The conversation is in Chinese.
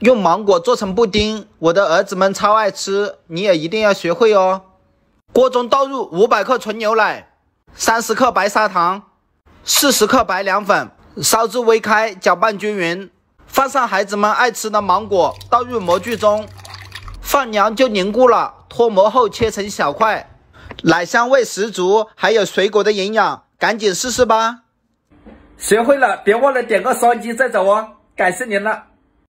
用芒果做成布丁我的儿子们超爱吃你也一定要学会哦。锅中倒入五百克纯牛奶三十克白砂糖四十克白凉粉烧至微开搅拌均匀。放上孩子们爱吃的芒果倒入模具中放凉就凝固了脱模后切成小块奶香味十足还有水果的营养赶紧试试吧。学会了别忘了点个双击再走哦感谢您了。